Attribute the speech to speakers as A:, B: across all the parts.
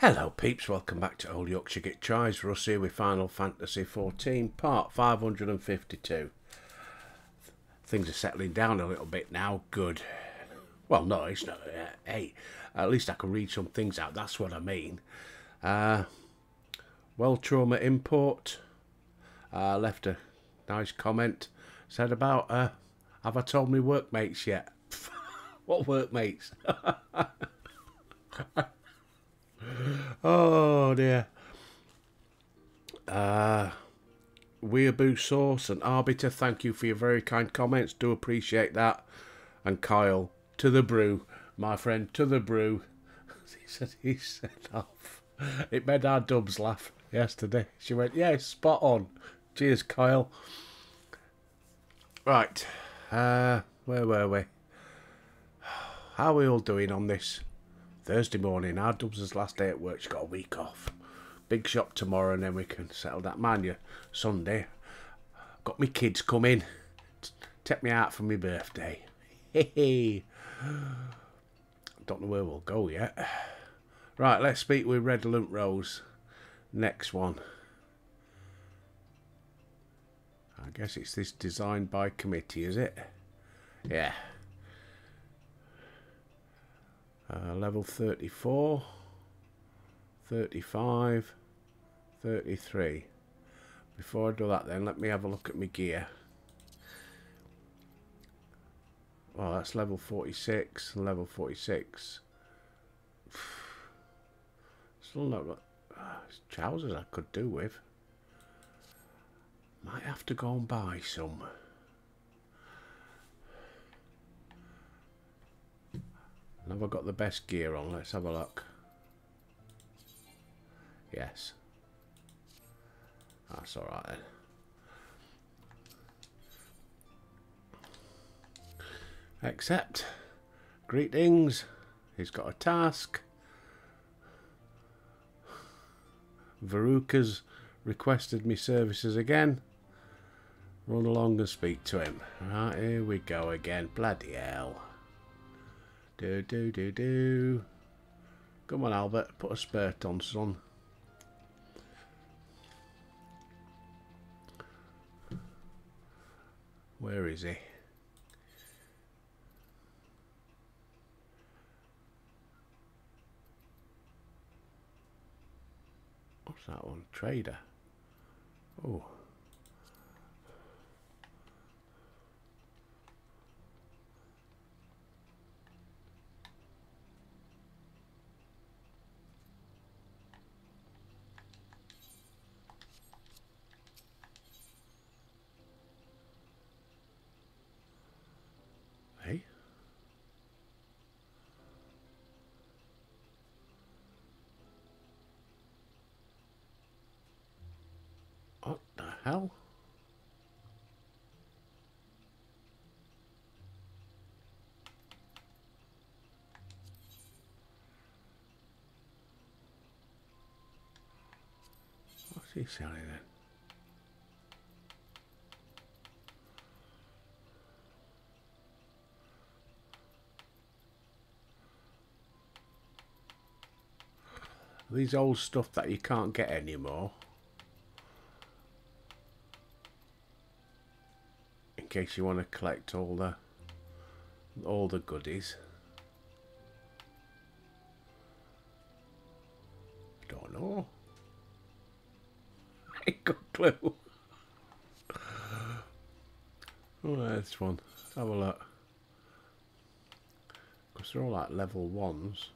A: Hello, peeps. Welcome back to Old Yorkshire Git Tries. Russ here with Final Fantasy XIV, part 552. Things are settling down a little bit now. Good. Well, no, it's not. Uh, hey, at least I can read some things out. That's what I mean. Uh, well, Trauma Import uh, left a nice comment. Said about, uh, have I told me workmates yet? what workmates? Oh dear. Uh, Weeaboo Sauce and Arbiter, thank you for your very kind comments. Do appreciate that. And Kyle, to the brew, my friend, to the brew. he said he set off. It made our dubs laugh yesterday. She went, yeah, spot on. Cheers, Kyle. Right. Uh, where were we? How are we all doing on this Thursday morning, our Dubs' last day at work. She's got a week off. Big shop tomorrow, and then we can settle that. Man, you Sunday. Got me kids coming. Take me out for my birthday. Hey, Don't know where we'll go yet. Right, let's speak with Redolent Rose. Next one. I guess it's this designed by committee, is it? Yeah. Uh, level 34, 35, 33. Before I do that then, let me have a look at my gear. Well, that's level 46 level 46. Still not got uh, trousers I could do with. Might have to go and buy some. Have I got the best gear on? Let's have a look. Yes. That's alright then. Accept. Greetings. He's got a task. Veruca's requested me services again. Run along and speak to him. Right, here we go again. Bloody hell. Do, do, do, do. Come on, Albert. Put a spurt on, son. Where is he? What's that one? Trader. Oh. hell? He selling then? These old stuff that you can't get anymore. in case you want to collect all the all the goodies. Don't know. Got clue. Oh, this one. Have a look. Because they're all like level ones.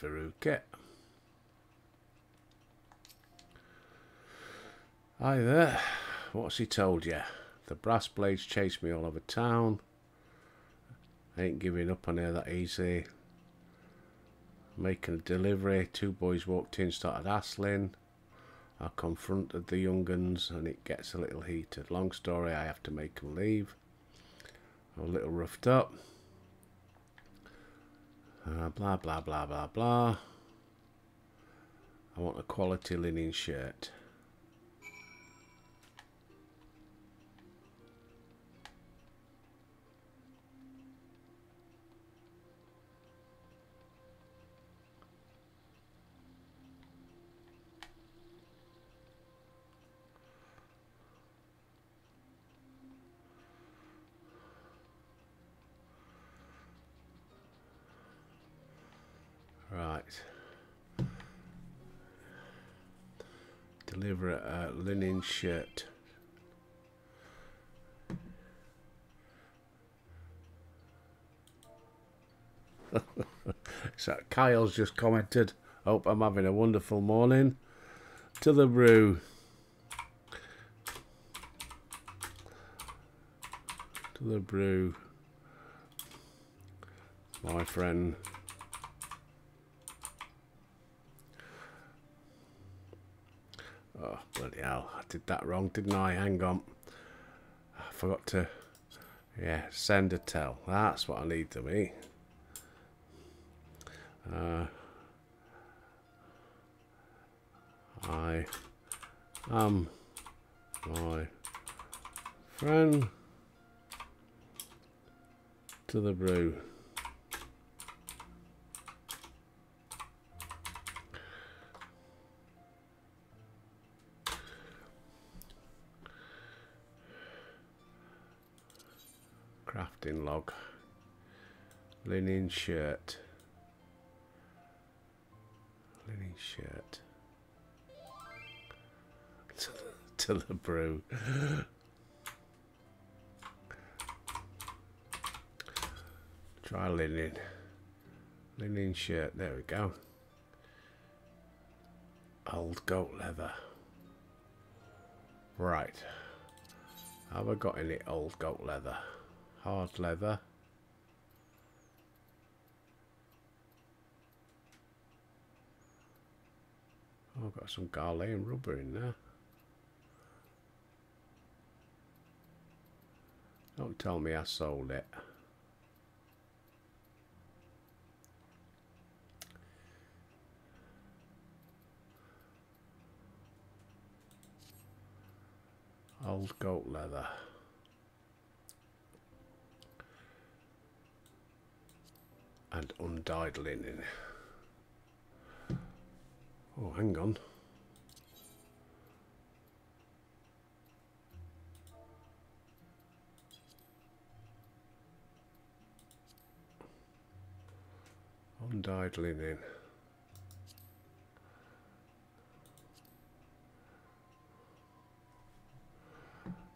A: There's Veruca. Hi there. What's he told you? The brass blades chase me all over town. Ain't giving up on her that easy. Making a delivery. Two boys walked in, started hassling. I confronted the young uns and it gets a little heated. Long story, I have to make them leave. I'm a little roughed up. Uh, blah, blah, blah, blah, blah. I want a quality linen shirt. Shirt. so Kyle's just commented, hope I'm having a wonderful morning. To the brew. To the brew. My friend. Oh, bloody hell. I did that wrong, didn't I? Hang on. I forgot to... Yeah, send a tell. That's what I need to be. Uh, I am my friend to the brew. Log. Linen shirt. Linen shirt. To the brew. Try linen. Linen shirt there we go. Old goat leather. Right. Have I got any old goat leather hard leather. Oh, I've got some Ghanaian rubber in there. Don't tell me I sold it. Old goat leather. And undyed linen. Oh, hang on. Undyed linen.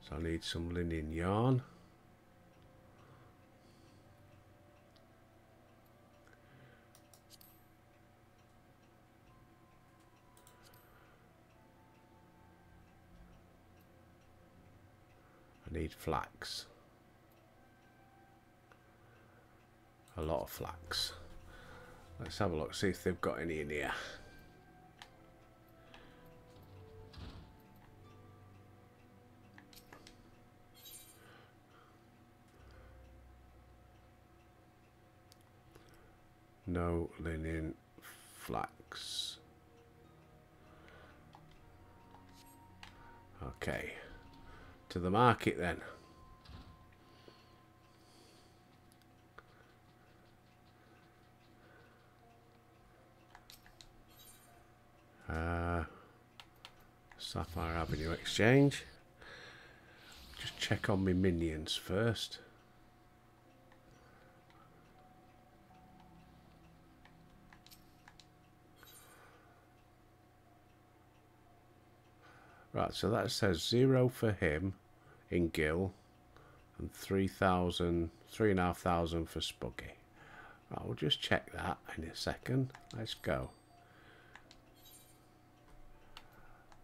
A: So I need some linen yarn. need flax. A lot of flax. Let's have a look, see if they've got any in here. No linen flax. Okay to the market then. Uh, Sapphire Avenue Exchange. Just check on my minions first. Right, so that says zero for him in Gil and 3,000, 3,500 for Spuggy. I'll just check that in a second. Let's go.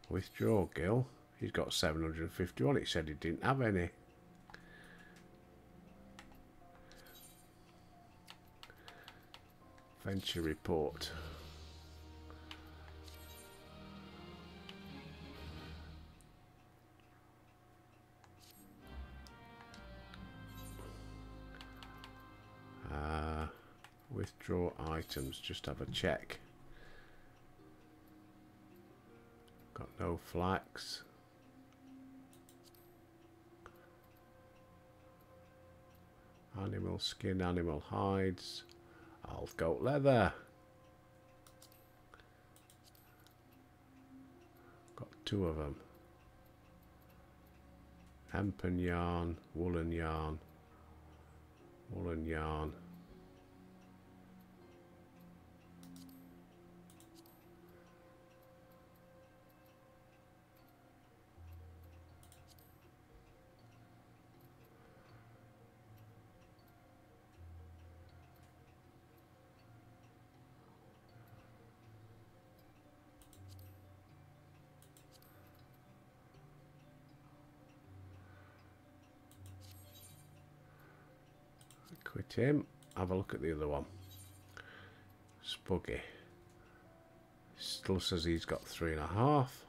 A: Withdraw Gil. He's got 751. He said he didn't have any. Venture report. Withdraw items, just have a check. Got no flax. Animal skin, animal hides. Goat leather. Got two of them. Hempen yarn, woolen yarn, woolen yarn. Quit him. Have a look at the other one. Spuggy. Still says he's got three and a half.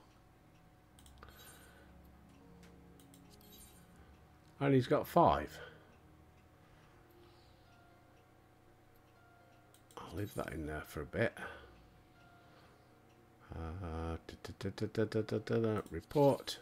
A: And he's got five. I'll leave that in there for a bit. Uh, report.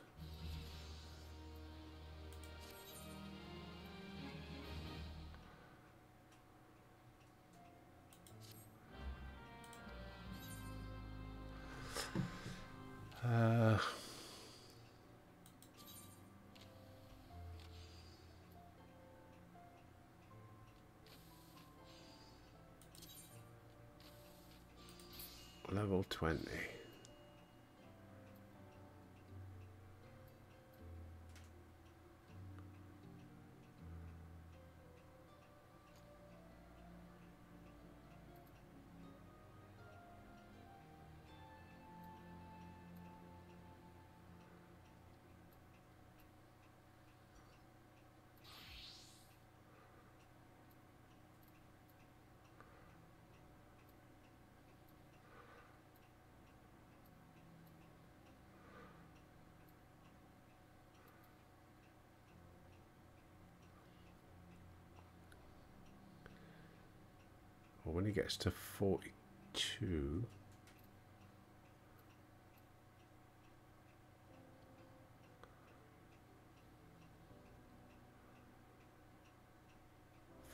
A: When he gets to 42...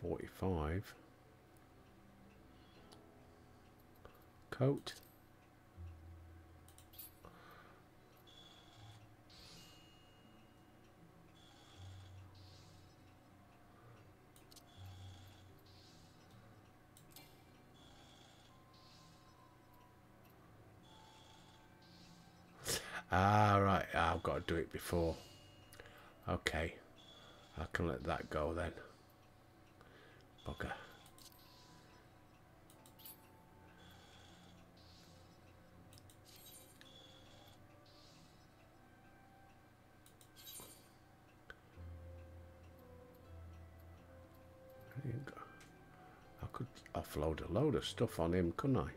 A: Forty-five. Coat. Ah, right. I've got to do it before. Okay. I can let that go then. Bugger. I could offload a load of stuff on him, couldn't I?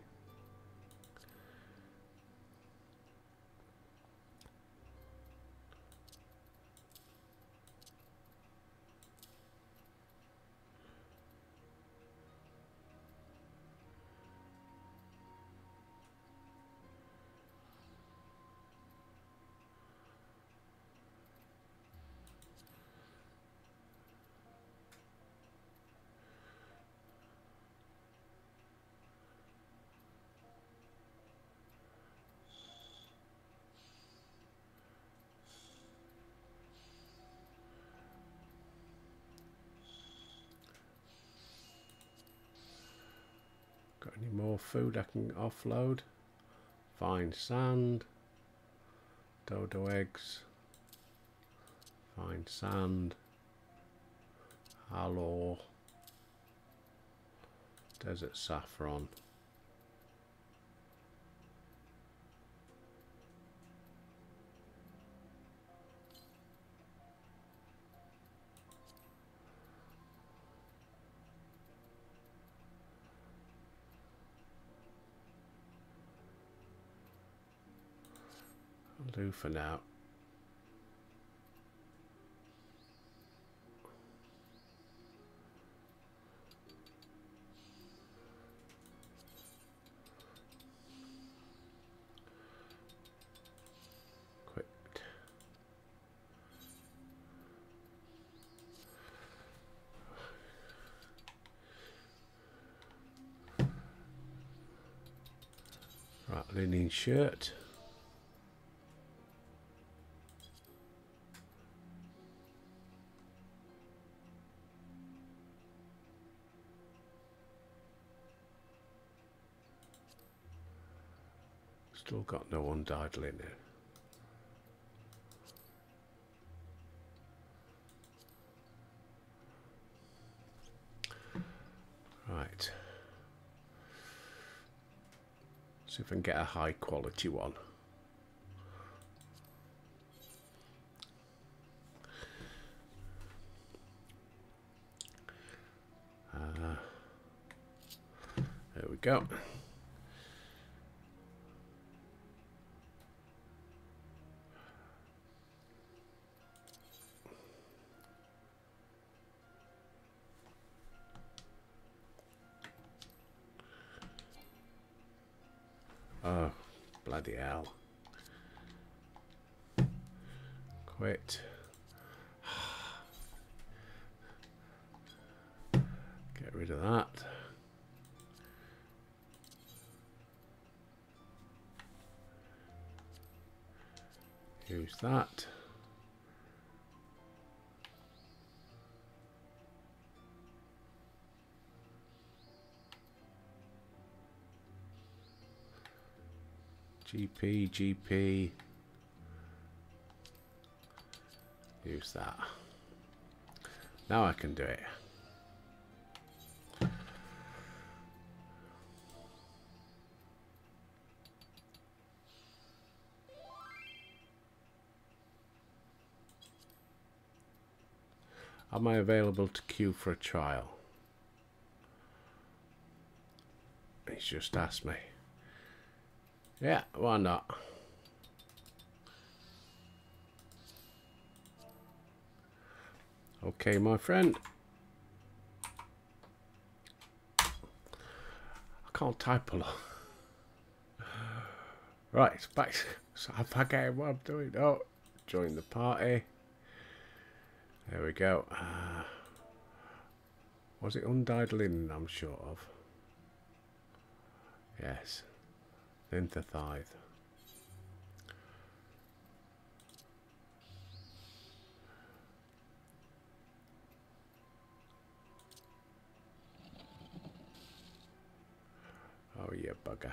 A: Got any more food I can offload? Fine sand. Dodo eggs. Fine sand. Aloe. Desert saffron. Clue for now. Right, linen shirt. Got no undyed linen. Right. See if I can get a high quality one. Uh, there we go. Get rid of that. Use that. GP, GP. Use that. Now I can do it. Am I available to queue for a trial? He's just asked me. Yeah, why not? Okay, my friend. I can't type a lot. Right, back. So I forget what I'm doing. Oh, join the party. There we go. Uh, was it undyed linen? I'm sure of. Yes. Synthesize. Oh, yeah, bugger.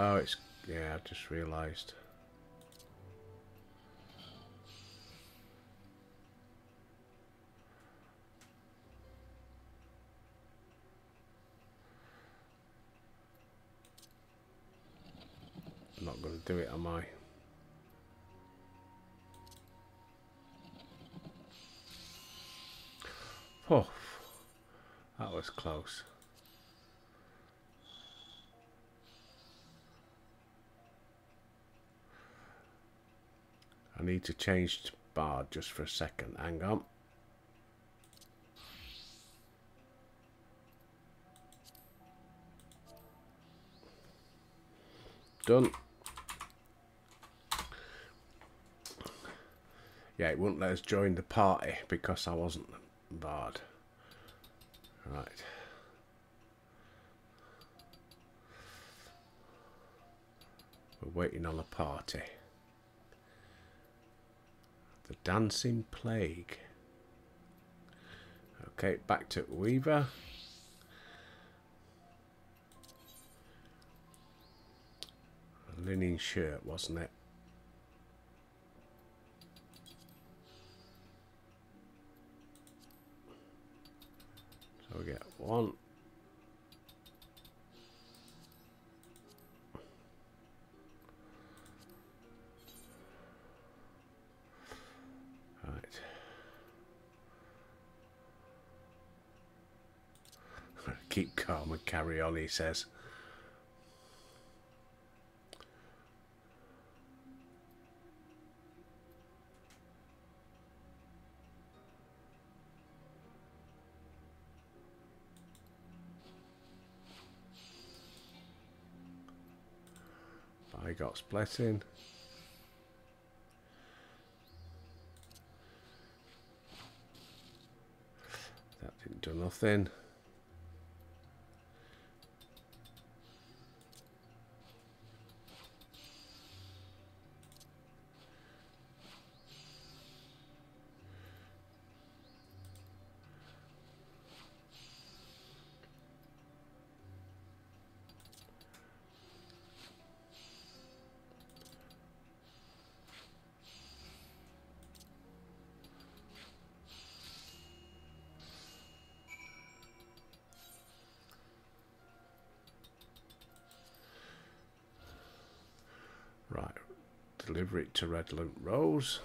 A: Oh, it's... Yeah, I've just realised. I'm not going to do it, am I? Oh, that was close. Need to change to bard just for a second. Hang on. Done. Yeah, it wouldn't let us join the party because I wasn't bard. Right. We're waiting on a party. The Dancing Plague. Okay, back to Weaver. A linen shirt, wasn't it? So we get one, keep calm and carry on, he says. I got splitting. That didn't do nothing. Right, deliver it to Redolent Rose.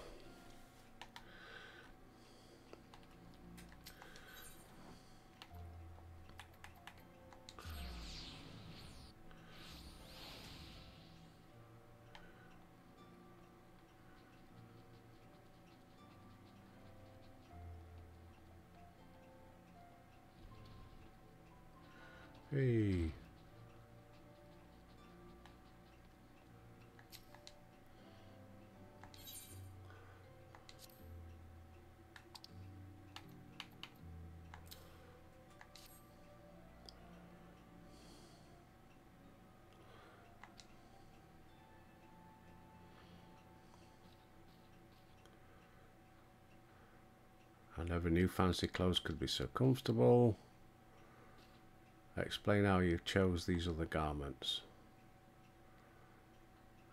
A: Never knew fancy clothes could be so comfortable. Explain how you chose these other garments.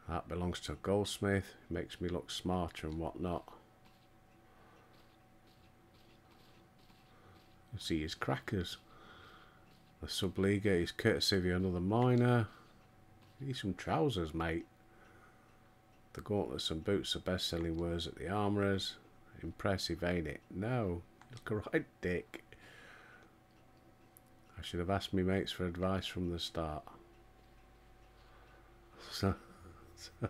A: That belongs to a goldsmith. Makes me look smarter and whatnot. You see his crackers. The subliga is courtesy of another miner. Need some trousers, mate. The gauntlets and boots are best-selling wares at the armourers. Impressive, ain't it? No. Look a right dick. I should have asked me mates for advice from the start. So, so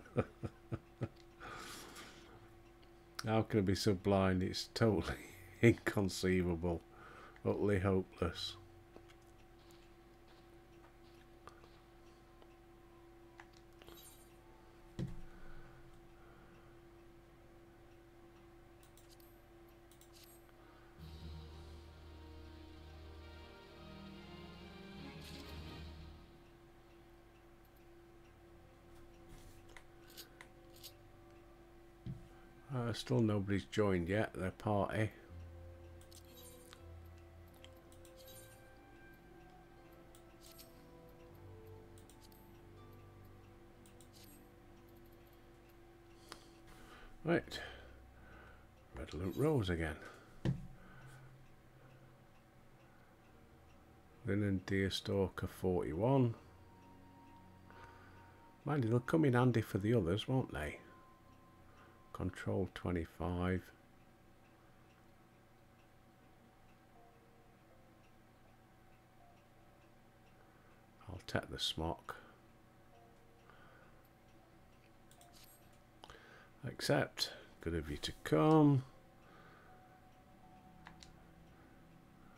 A: how can I be so blind? It's totally inconceivable. Utterly hopeless. Uh, still nobody's joined yet, their party. Right. Redolent Rose again. Linen Deerstalker 41. Mind you, they'll come in handy for the others, won't they? Control 25. I'll take the smock. Accept. Good of you to come.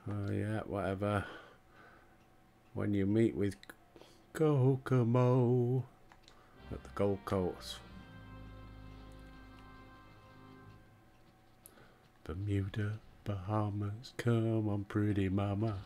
A: Oh yeah, whatever. When you meet with Kokomo at the Gold Coast. Bermuda, Bahamas, come on pretty mama.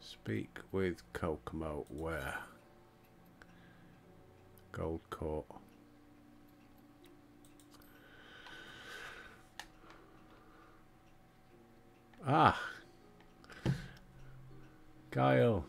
A: Speak with Kokomo where? Gold Court. Ah. Kyle.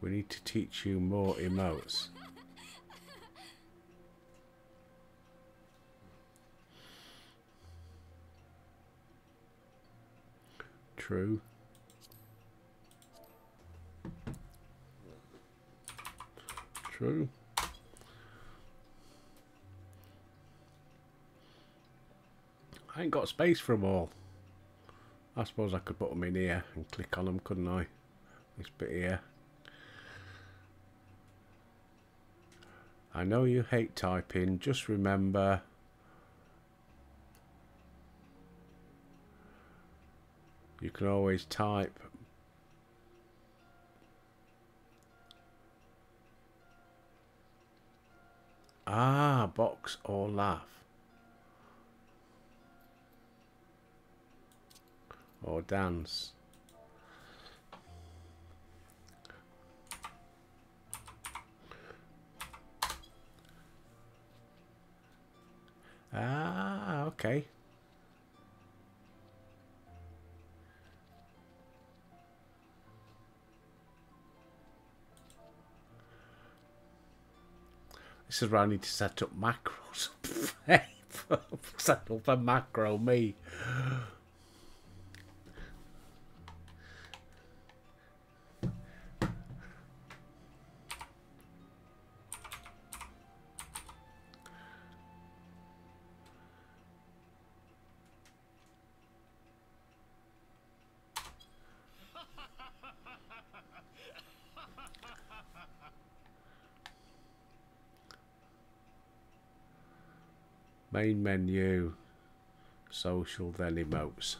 A: We need to teach you more emotes. True. True. I ain't got space for them all. I suppose I could put them in here and click on them, couldn't I? This bit here. I know you hate typing, just remember you can always type Ah, box or laugh. or dance. Ah, okay. This is where I need to set up macros. set up a macro, me. Main menu, social, then emotes.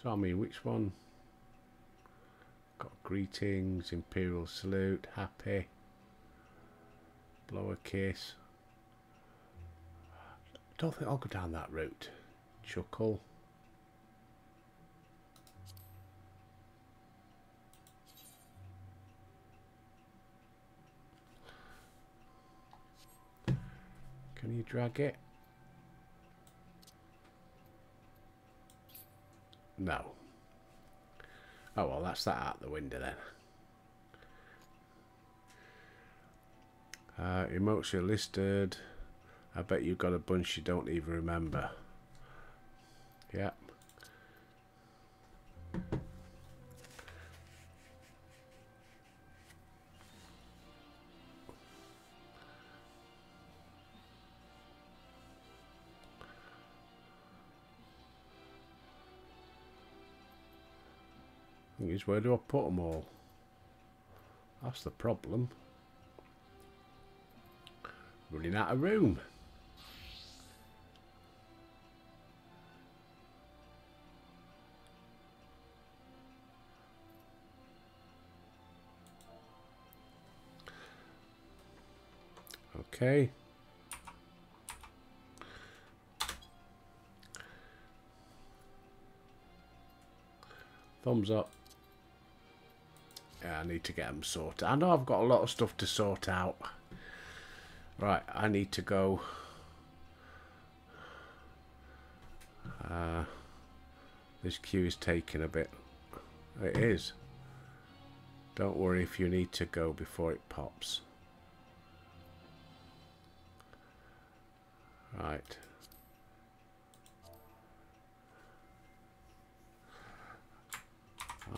A: So I mean, which one? Got greetings, imperial salute, happy, blow a kiss. Don't think I'll go down that route. Chuckle. Can you drag it? No. Oh well, that's that out the window then. Uh, are listed. I bet you've got a bunch you don't even remember. Yeah. is where do I put them all? That's the problem. Running out of room. Okay. Thumbs up. Yeah, I need to get them sorted. I know I've got a lot of stuff to sort out. Right, I need to go. Uh, this queue is taking a bit. It is. Don't worry if you need to go before it pops. Right.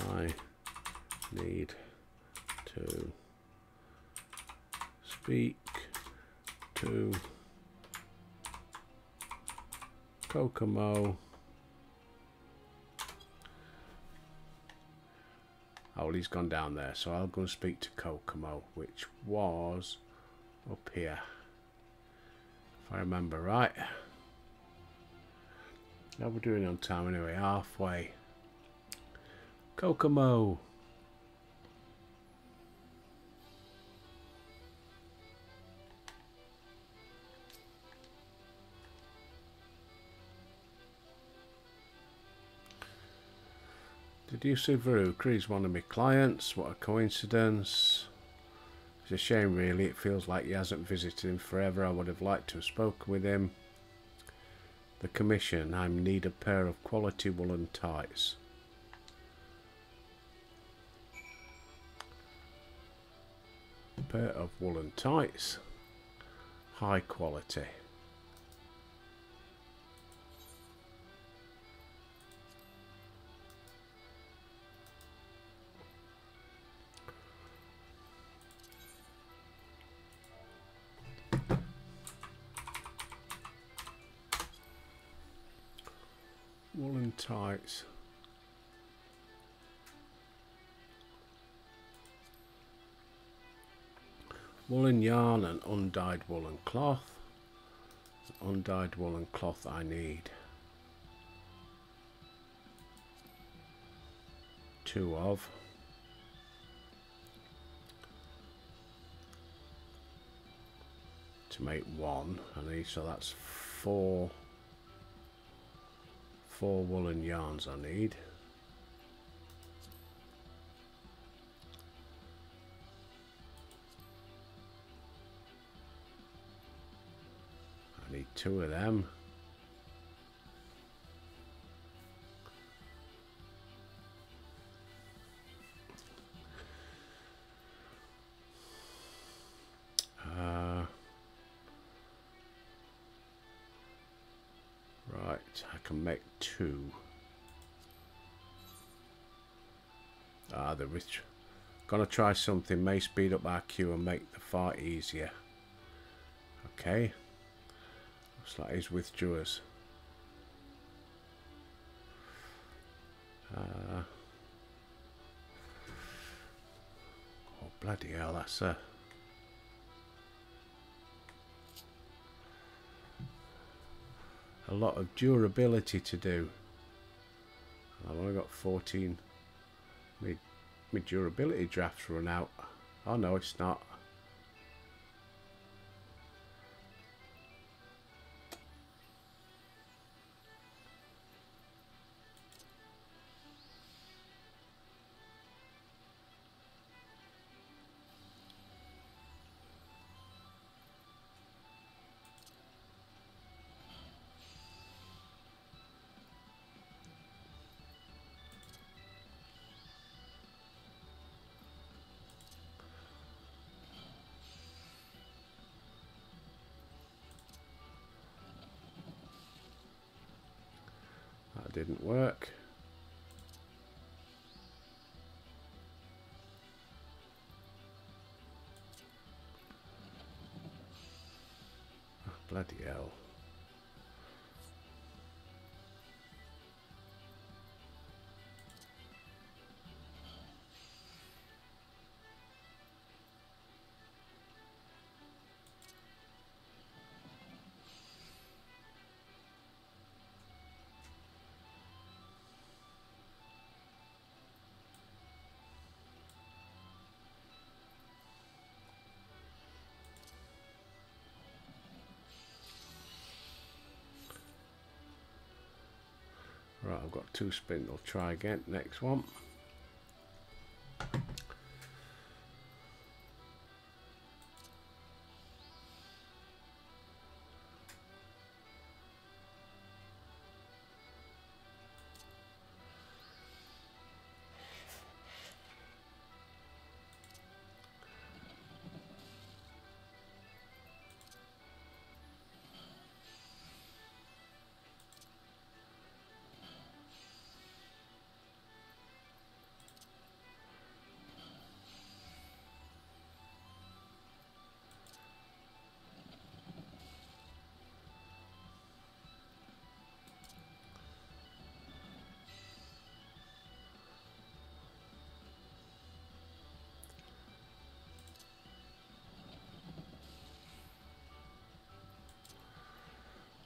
A: I need to speak to Kokomo. Oh, he's gone down there, so I'll go and speak to Kokomo, which was up here. I remember right. How we're doing on time anyway, halfway. Kokomo. Did you see Varukri? He's one of my clients. What a coincidence. It's a shame really, it feels like he hasn't visited him forever. I would have liked to have spoken with him. The commission, I need a pair of quality woolen tights. A pair of woolen tights. High quality. Tights. Woolen yarn and undyed woolen cloth. Undyed woolen cloth I need. Two of. To make one I need so that's four four woolen yarns I need. I need two of them. Make two. Ah, the rich. Gonna try something, may speed up our queue and make the fight easier. Okay. Looks like he's withdrew us. Uh, oh, bloody hell, that's a... a lot of durability to do. I've only got 14. My, my durability drafts run out. Oh no, it's not. Bloody hell. I've got two spindles. Try again. Next one.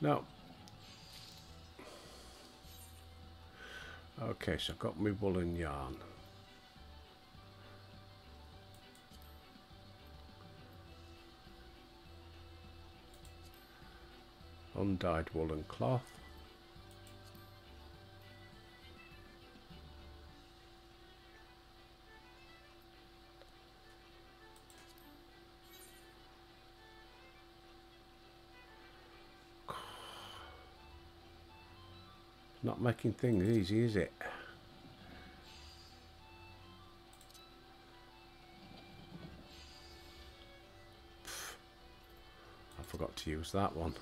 A: No. Okay, so I've got my woolen yarn. Undyed woolen cloth. Not making things easy, is it? I forgot to use that one.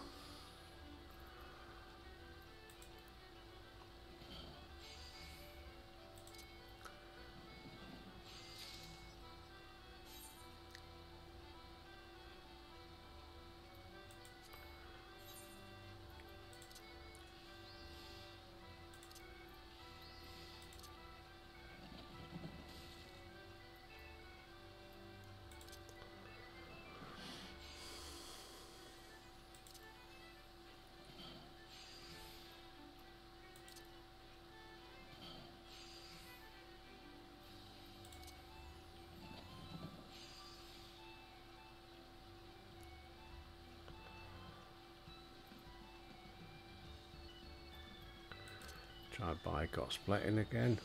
A: Try buy got splitting again.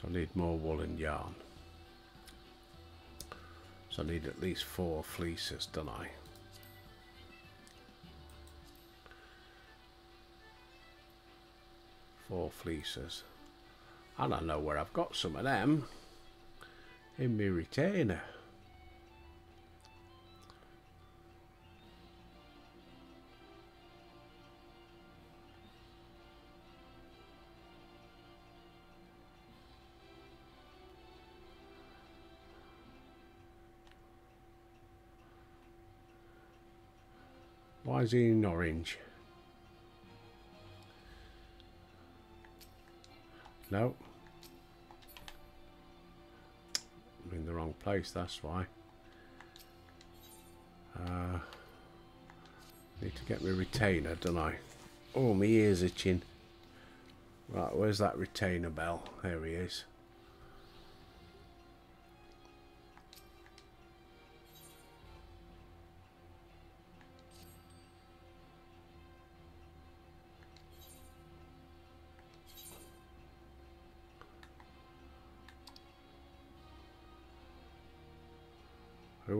A: So I need more wool and yarn. So I need at least four fleeces, don't I? Four fleeces and I know where I've got some of them. In my retainer. Why is he in orange? No. I'm in the wrong place, that's why. Uh, need to get my retainer, don't I? Oh, my ear's itching. Right, where's that retainer bell? There he is.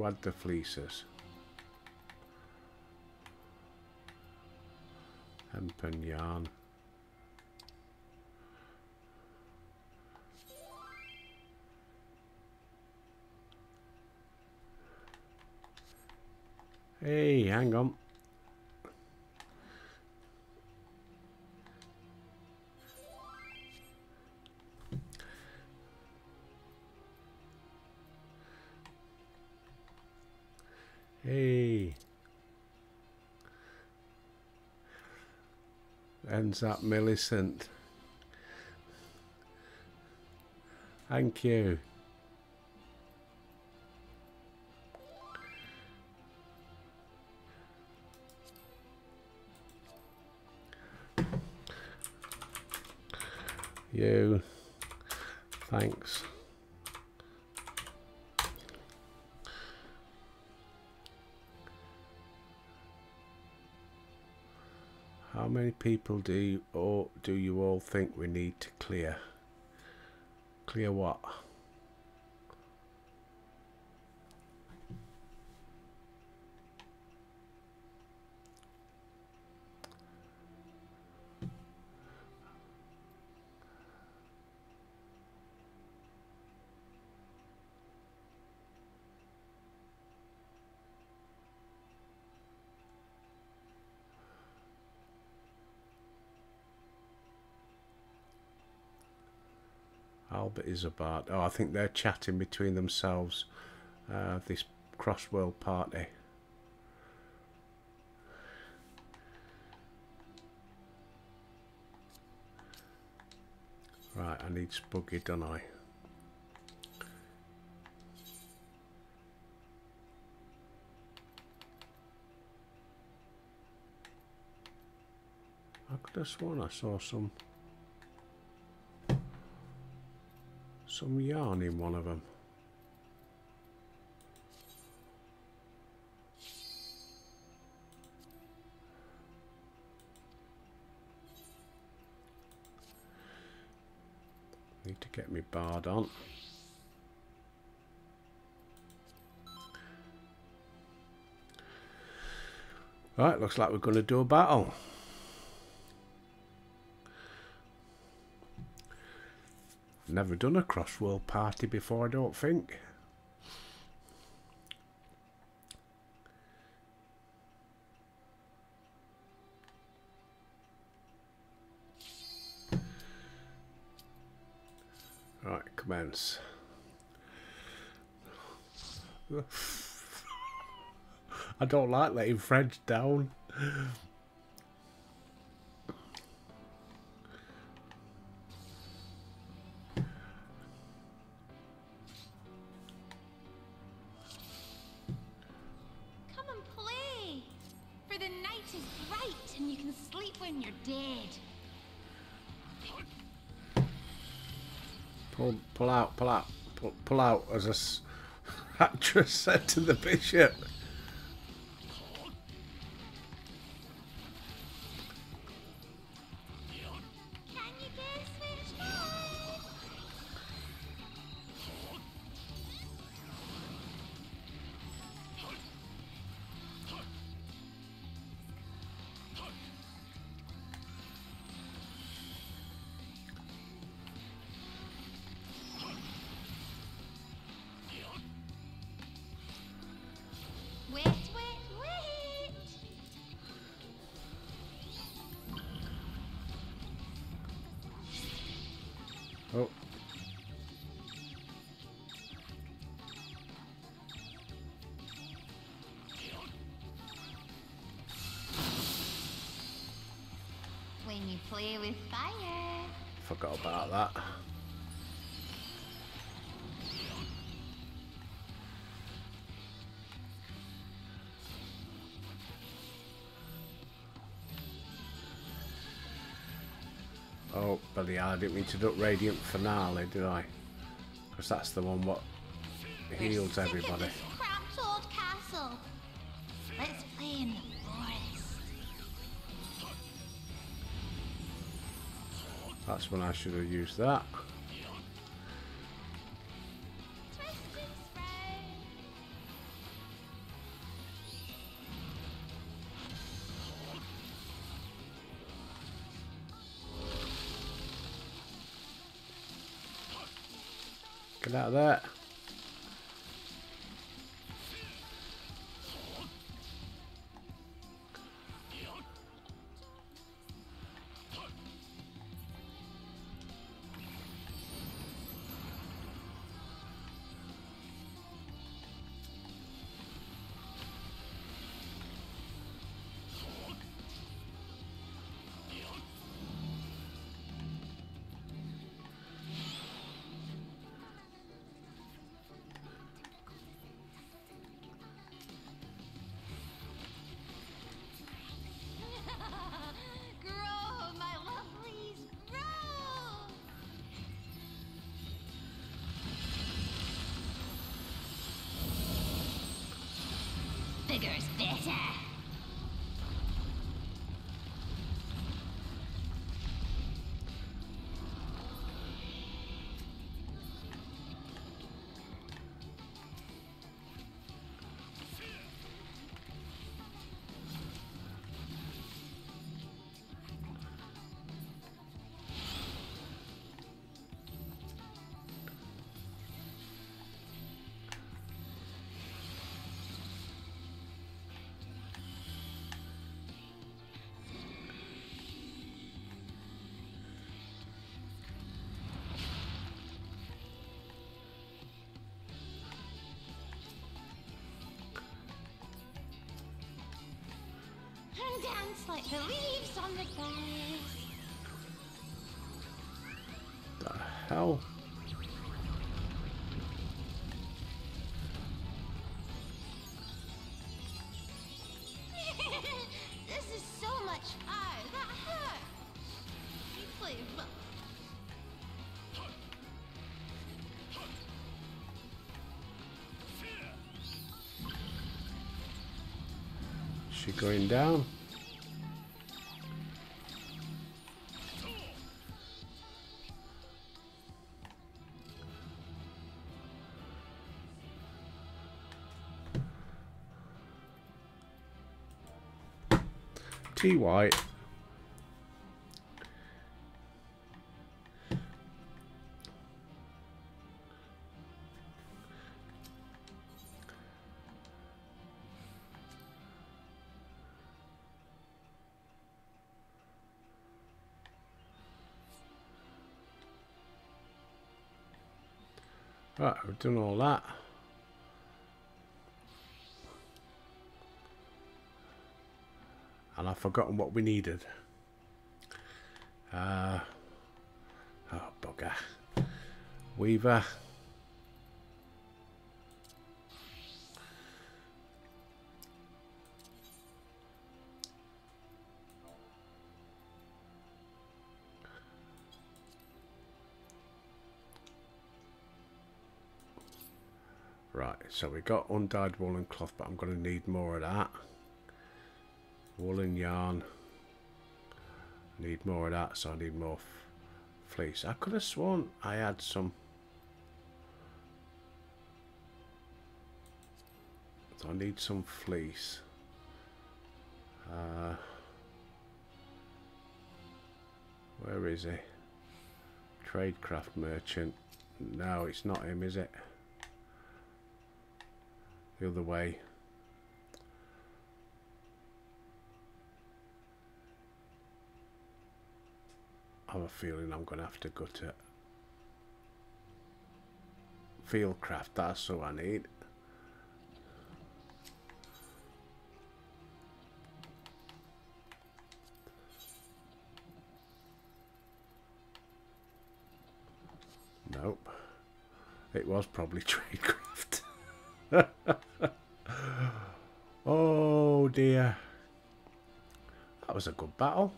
A: Had the fleeces? Hemp and yarn. Hey, hang on. Ends up Millicent. Thank you. You. Thanks. How many people do you all, do you all think we need to clear? Clear what? Albert Isabard. Oh, I think they're chatting between themselves. Uh, this cross world party. Right, I need Spuggy, don't I? I could have sworn I saw some some yarn in one of them. Need to get me bard on. Right, looks like we're going to do a battle. Never done a cross-world party before, I don't think. Right, commence. I don't like letting French down. Pull, out, as a actress said to the bishop.
B: Play with fire.
A: forgot about that. Oh, bloody hell, I didn't mean to do Radiant Finale, did I? Because that's the one what heals everybody. When I should have used that.
B: Bigger's better. And dance like the leaves on the grass.
A: The hell? going down? T white. Right, we've done all that. And I've forgotten what we needed. Uh, oh, bugger. Weaver. Right, so we got undyed woolen cloth, but I'm going to need more of that. Woolen yarn. Need more of that, so I need more fleece. I could have sworn I had some. So I need some fleece. Uh, where is he? Tradecraft merchant. No, it's not him, is it? The other way. I have a feeling I'm going to have to go to Fieldcraft, that's what I need. Nope. It was probably Tradecraft. oh dear. That was a good battle.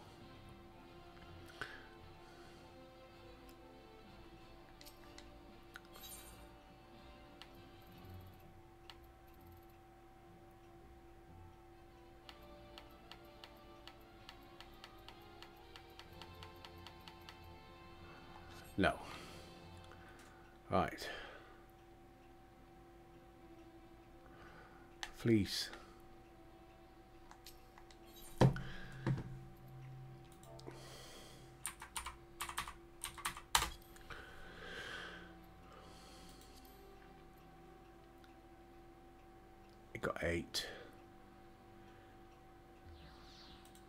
A: No. Right. Fleece. It got eight.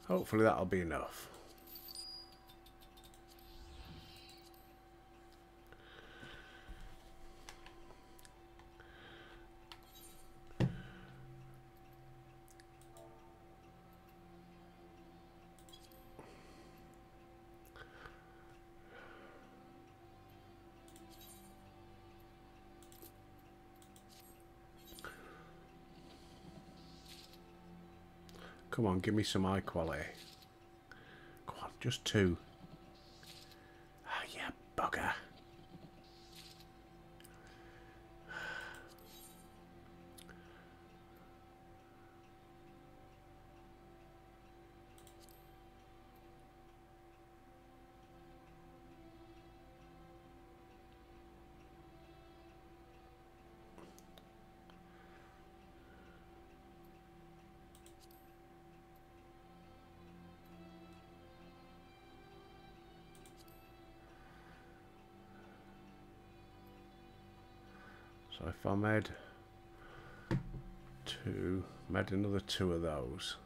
A: Hopefully that'll be enough. Come on, give me some high quality. Come on, just two. If I made two, made another two of those,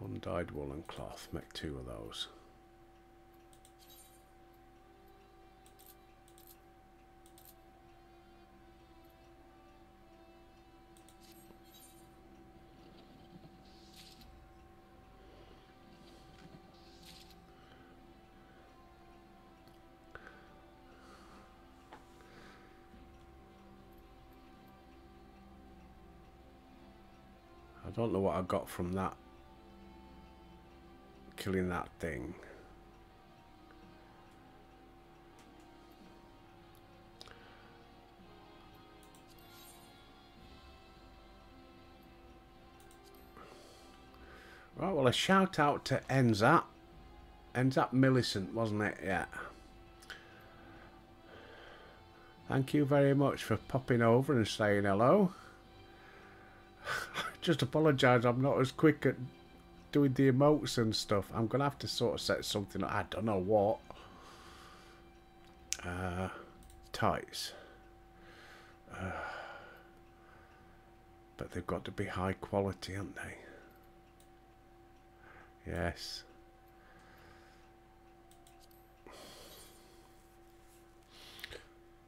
A: undyed woolen cloth, make two of those. Don't know what I got from that. Killing that thing. Right, well, a shout out to Enzat. Enzat Millicent, wasn't it? Yeah. Thank you very much for popping over and saying hello just apologise. I'm not as quick at doing the emotes and stuff. I'm going to have to sort of set something I don't know what. Uh, tights. Uh, but they've got to be high quality, haven't they? Yes.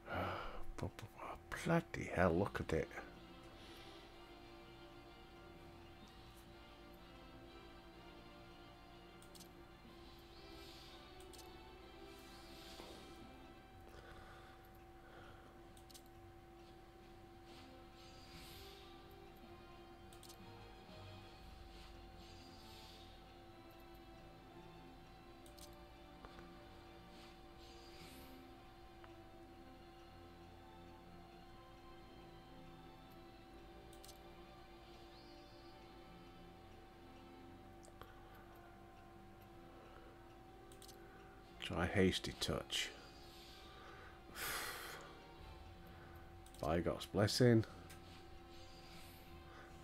A: Bloody hell, look at it. Hasty touch. Byregot's blessing.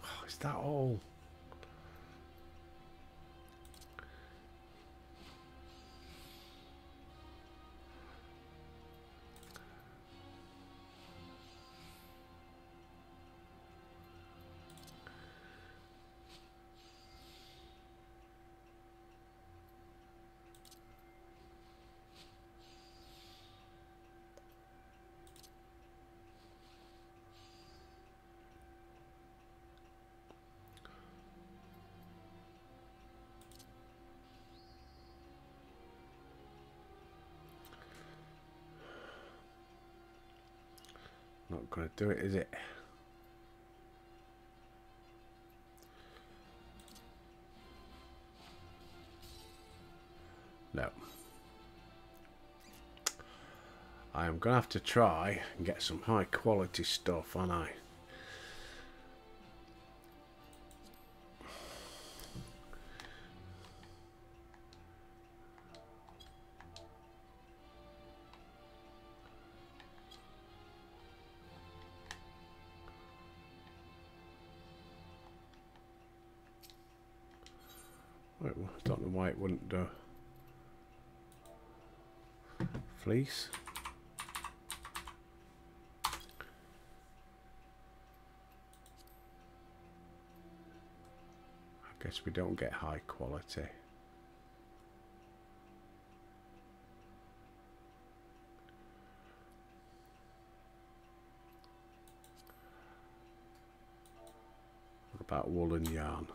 A: Oh, is that all? Not going to do it, is it? No. I am going to have to try and get some high quality stuff, aren't? I Fleece. I guess we don't get high quality. What about woolen yarn?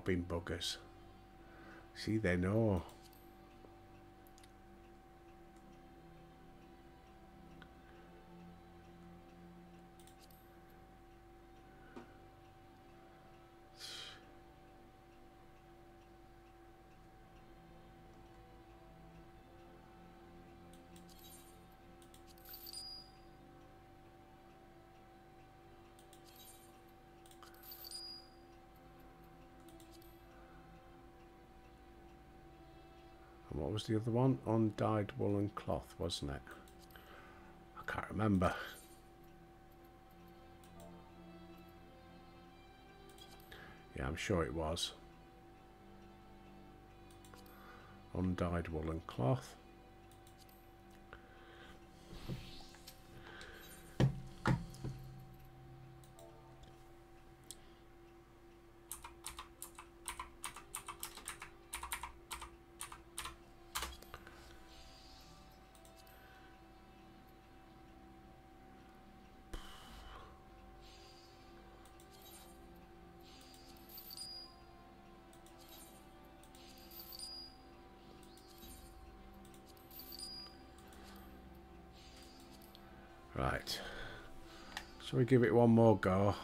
A: Robbing buggers. See, they know. What was the other one? Undyed woolen cloth, wasn't it? I can't remember. Yeah, I'm sure it was. Undyed woolen cloth. we give it one more go.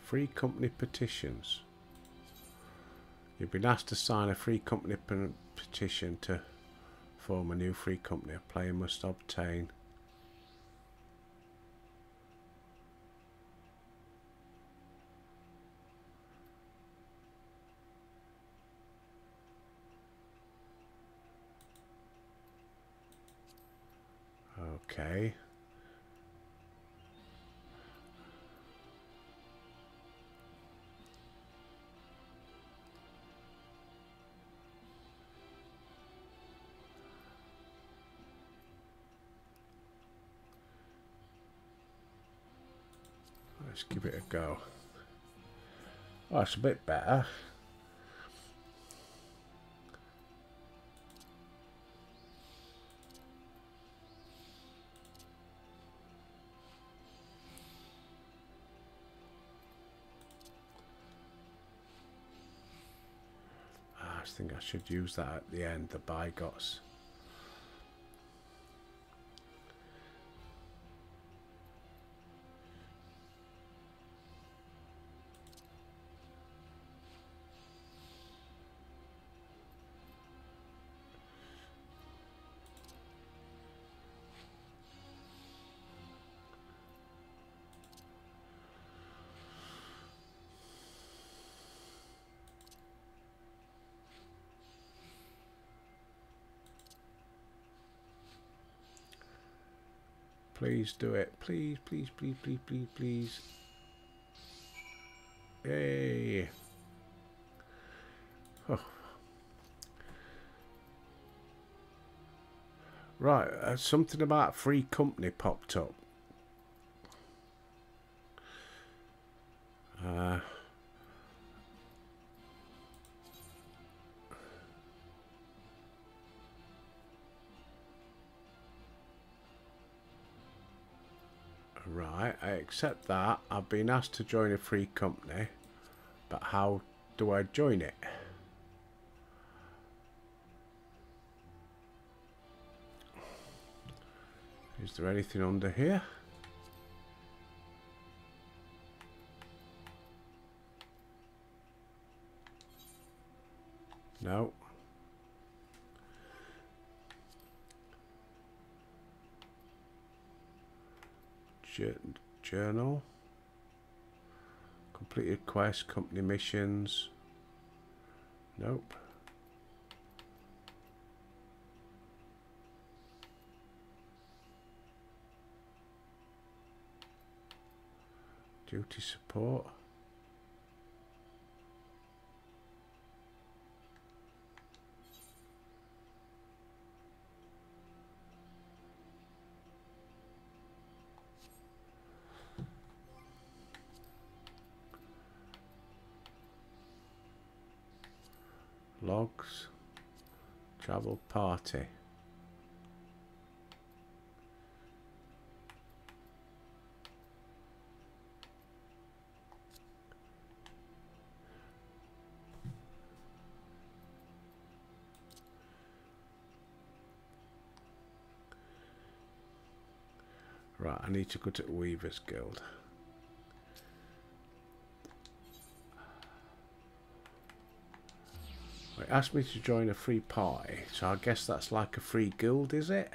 A: Free company petitions. You've been asked to sign a free company petition to form a new free company. A player must obtain Okay. Let's give it a go. Oh, it's a bit better. Ah, I think I should use that at the end, the Byregot's. Please do it. Please, please, please, please, please, please. Yay. Oh. Right, uh, something about free company popped up. Uh, Right, I accept that. I've been asked to join a free company, but how do I join it? Is there anything under here? No. Journal. Completed quest company missions. Nope. Duty support logs travel party Right, I need to go to Weaver's Guild. It asked me to join a free party, so I guess that's like a free guild, is it?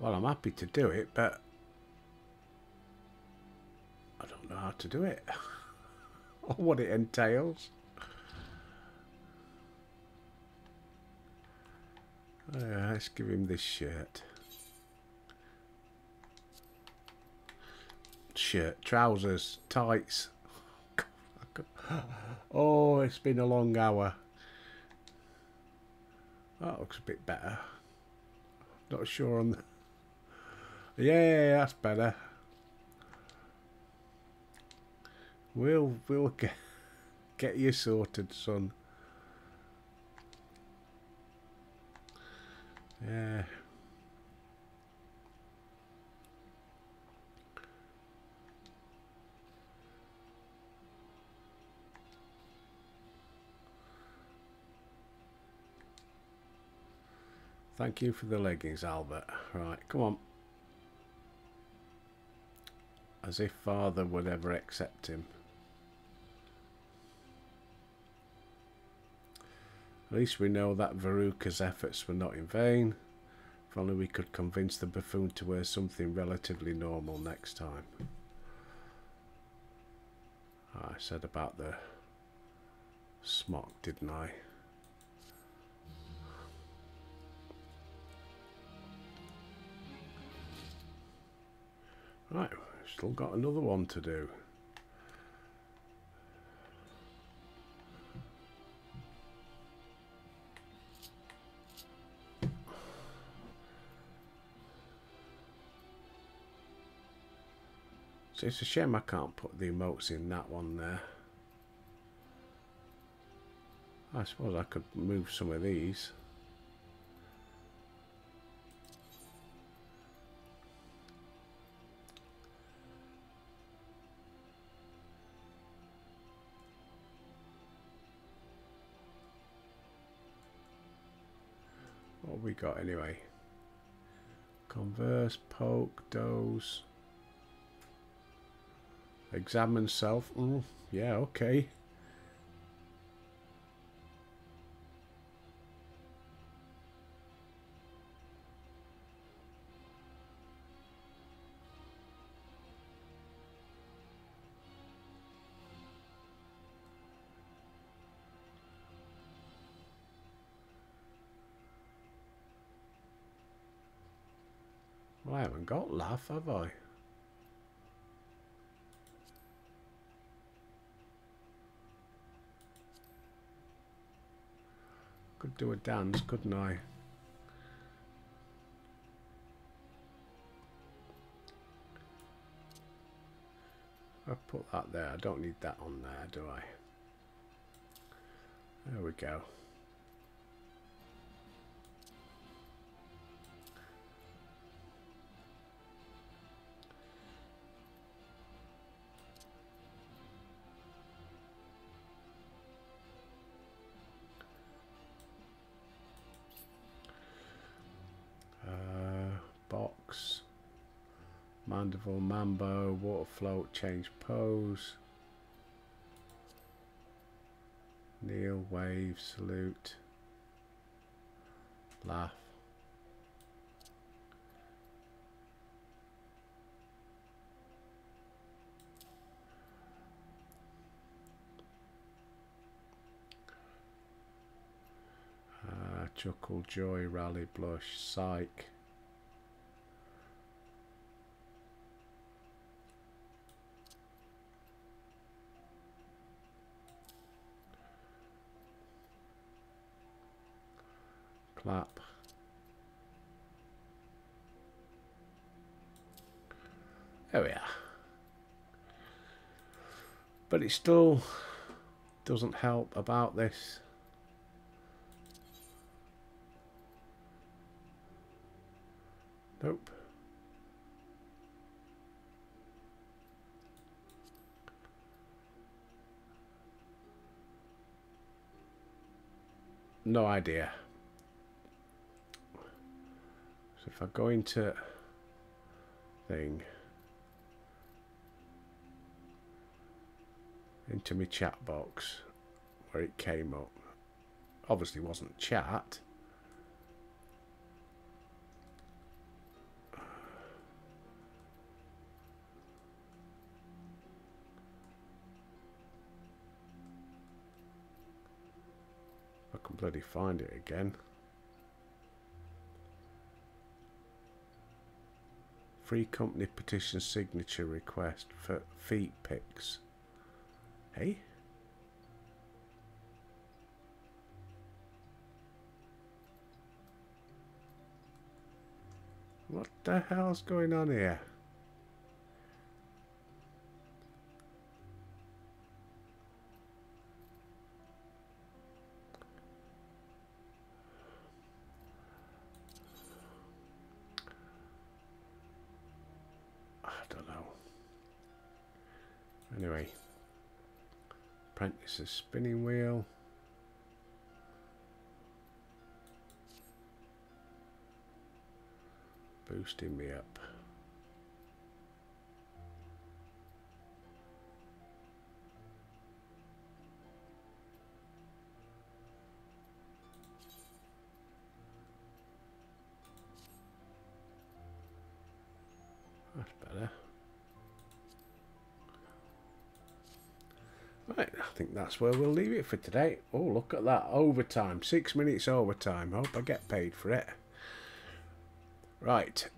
A: Well, I'm happy to do it, but I don't know how to do it or what it entails. Uh, let's give him this shirt. Shirt, trousers, tights. Oh, it's been a long hour. That looks a bit better. Not sure on the... Yeah, that's better. We'll we'll get get you sorted, son. Yeah. Thank you for the leggings, Albert. Right, come on. As if father would ever accept him. At least we know that Veruca's efforts were not in vain. If only we could convince the buffoon to wear something relatively normal next time. Ah, I said about the smock, didn't I? Right, still got another one to do. So it's a shame I can't put the emotes in that one there. I suppose I could move some of these. We got anyway? Converse, poke, doze. Examine self. Mm, yeah, okay. Have I? Could do a dance, couldn't I? I put that there. I don't need that on there, do I? There we go. Mambo, Water Float, Change Pose. Kneel, Wave, Salute. Laugh. Uh, chuckle, joy, rally, blush, psych. Clap. There we are. But it still doesn't help about this. Nope. No idea. So if I go into thing, into my chat box where it came up, obviously wasn't chat. I can bloody find it again. Free company petition signature request for feet pics. Hey? What the hell's going on here? Apprentice's spinning wheel. Boosting me up. That's where we'll leave it for today. Oh, look at that. Overtime. Six minutes overtime. Hope I get paid for it. Right.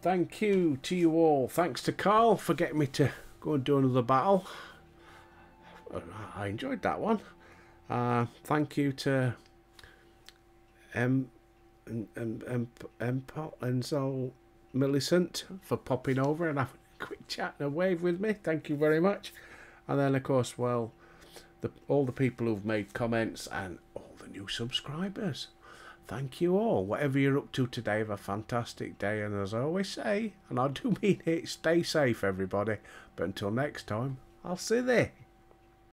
A: Thank you to you all. Thanks to Carl for getting me to go and do another battle. I enjoyed that one. Uh, thank you to M and and and and, and so Millicent for popping over and having quick chat and a wave with me. Thank you very much. And then of course, well, the all the people who've made comments and all the new subscribers. Thank you all. Whatever you're up to today, have a fantastic day. And as I always say, and I do mean it, stay safe, everybody. But until next time, I'll see you there.